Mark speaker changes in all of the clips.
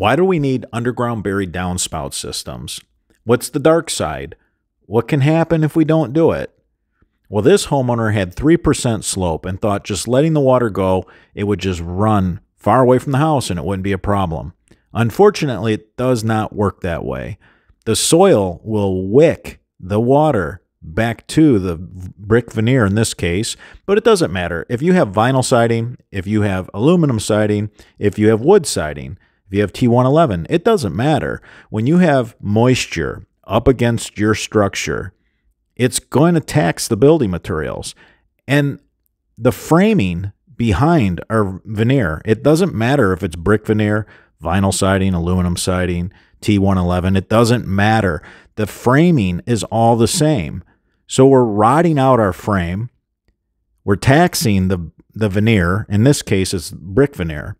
Speaker 1: Why do we need underground buried downspout systems? What's the dark side? What can happen if we don't do it? Well, this homeowner had 3% slope and thought just letting the water go, it would just run far away from the house and it wouldn't be a problem. Unfortunately, it does not work that way. The soil will wick the water back to the brick veneer in this case, but it doesn't matter. If you have vinyl siding, if you have aluminum siding, if you have wood siding, if you have T111, it doesn't matter. When you have moisture up against your structure, it's going to tax the building materials. And the framing behind our veneer, it doesn't matter if it's brick veneer, vinyl siding, aluminum siding, T111, it doesn't matter. The framing is all the same. So we're rotting out our frame. We're taxing the, the veneer. In this case, it's brick veneer.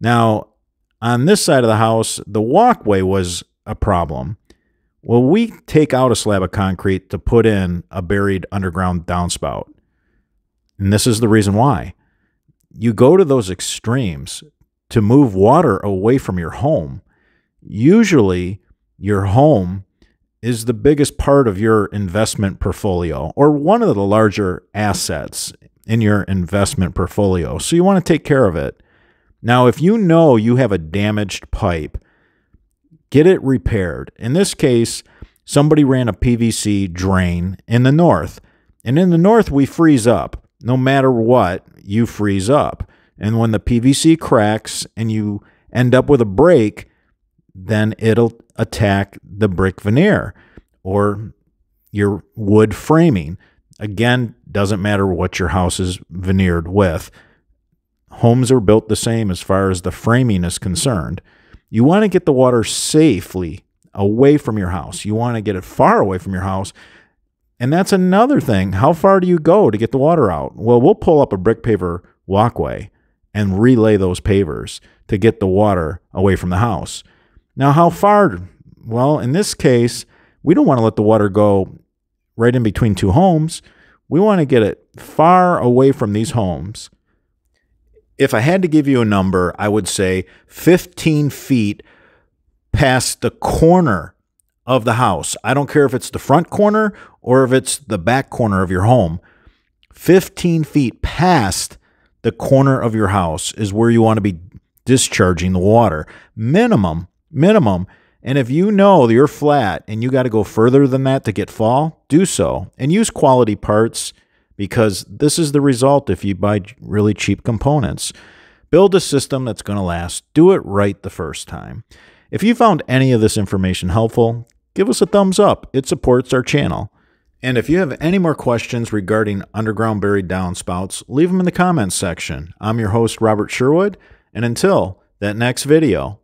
Speaker 1: Now, on this side of the house, the walkway was a problem. Well, we take out a slab of concrete to put in a buried underground downspout. And this is the reason why. You go to those extremes to move water away from your home. Usually, your home is the biggest part of your investment portfolio or one of the larger assets in your investment portfolio. So you want to take care of it. Now, if you know you have a damaged pipe, get it repaired. In this case, somebody ran a PVC drain in the north. And in the north, we freeze up. No matter what, you freeze up. And when the PVC cracks and you end up with a break, then it'll attack the brick veneer or your wood framing. Again, doesn't matter what your house is veneered with. Homes are built the same as far as the framing is concerned. You want to get the water safely away from your house. You want to get it far away from your house. And that's another thing. How far do you go to get the water out? Well, we'll pull up a brick paver walkway and relay those pavers to get the water away from the house. Now, how far? Well, in this case, we don't want to let the water go right in between two homes. We want to get it far away from these homes. If I had to give you a number, I would say 15 feet past the corner of the house. I don't care if it's the front corner or if it's the back corner of your home. 15 feet past the corner of your house is where you want to be discharging the water. Minimum minimum. And if you know you're flat and you got to go further than that to get fall, do so and use quality parts because this is the result if you buy really cheap components. Build a system that's going to last. Do it right the first time. If you found any of this information helpful, give us a thumbs up. It supports our channel. And if you have any more questions regarding underground buried downspouts, leave them in the comments section. I'm your host, Robert Sherwood, and until that next video,